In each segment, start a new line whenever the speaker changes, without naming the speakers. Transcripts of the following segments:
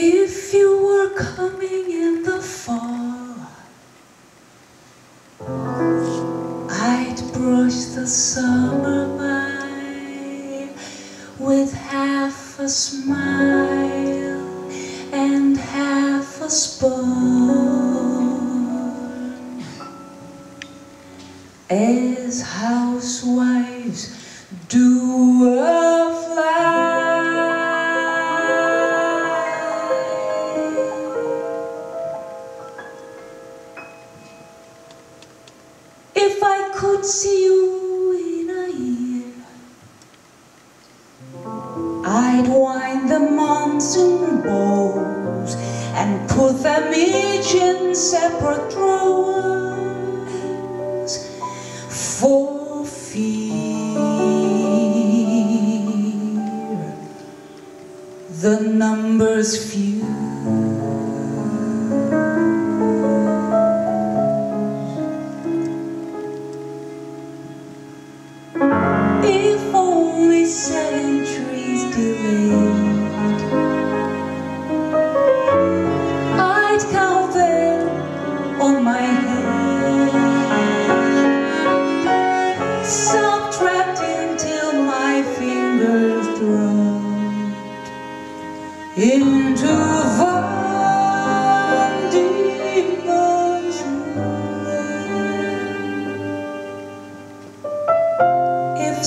If you were coming in the fall, I'd brush the summer by with half a smile and half a spoon. As housewives do see you in a year, I'd wind the monsoon bows and put them each in separate drawers for fear the numbers few.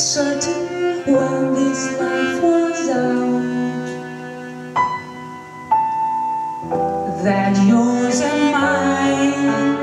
Certain when this life was out that yours and mine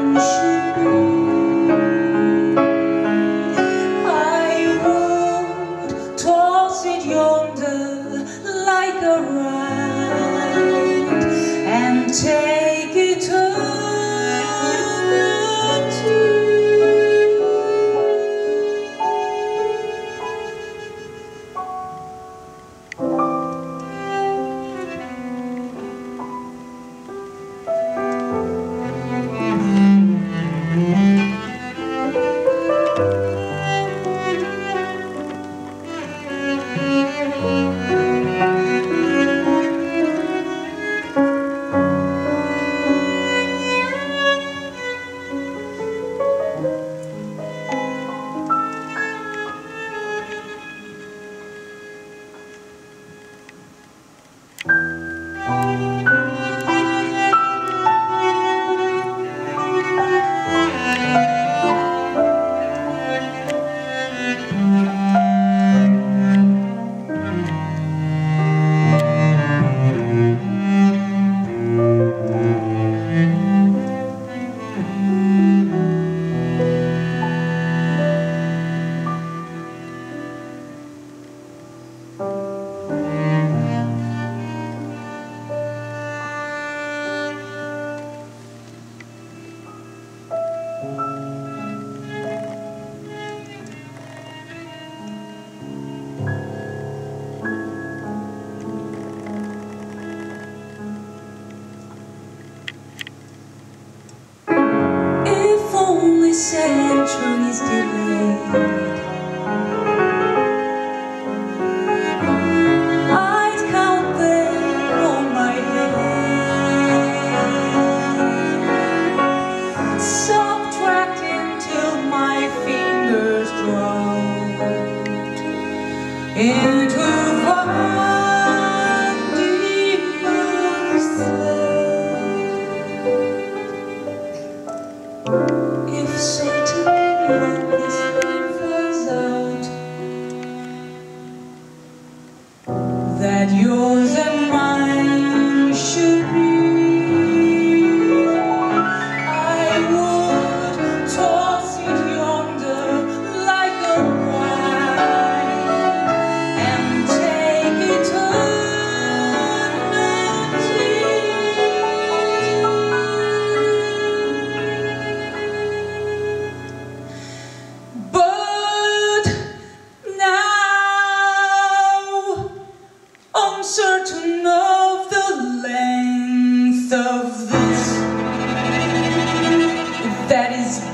If centuries delayed,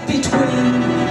between